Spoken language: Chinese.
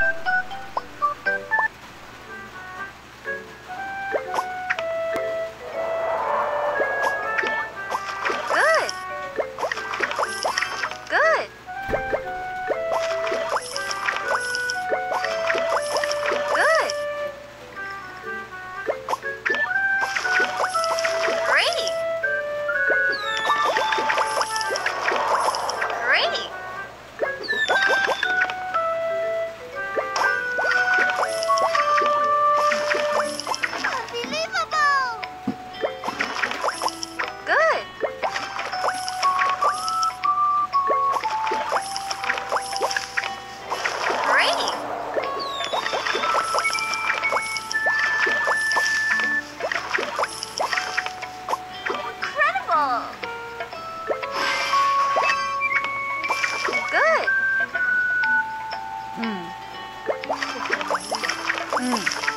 you 嗯。